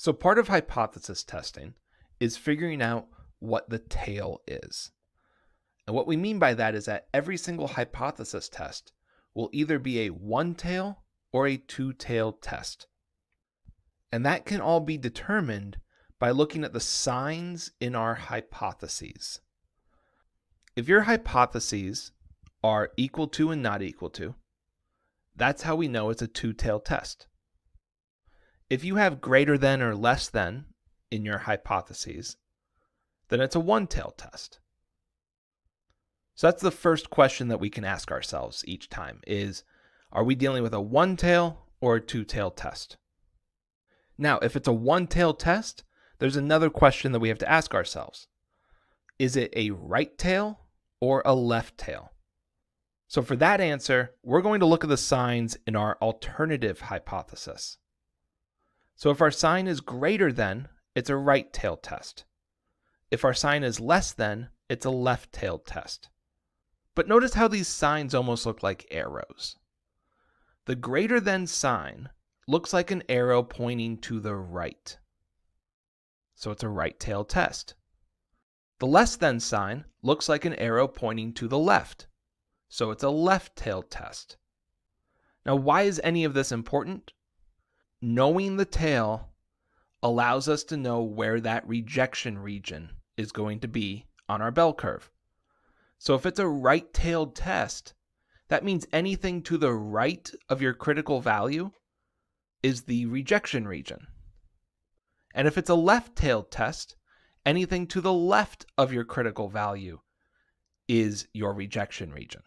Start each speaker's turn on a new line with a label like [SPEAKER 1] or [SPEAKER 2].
[SPEAKER 1] So, part of hypothesis testing is figuring out what the tail is. And what we mean by that is that every single hypothesis test will either be a one tail or a two tail test. And that can all be determined by looking at the signs in our hypotheses. If your hypotheses are equal to and not equal to, that's how we know it's a two tail test. If you have greater than or less than in your hypotheses, then it's a one tail test. So that's the first question that we can ask ourselves each time is are we dealing with a one tail or a two tail test? Now, if it's a one tail test, there's another question that we have to ask ourselves. Is it a right tail or a left tail? So for that answer, we're going to look at the signs in our alternative hypothesis. So if our sign is greater than, it's a right tail test. If our sign is less than, it's a left tailed test. But notice how these signs almost look like arrows. The greater than sign looks like an arrow pointing to the right. So it's a right tail test. The less than sign looks like an arrow pointing to the left. So it's a left tail test. Now, why is any of this important? Knowing the tail allows us to know where that rejection region is going to be on our bell curve. So if it's a right tailed test, that means anything to the right of your critical value is the rejection region. And if it's a left tailed test, anything to the left of your critical value is your rejection region.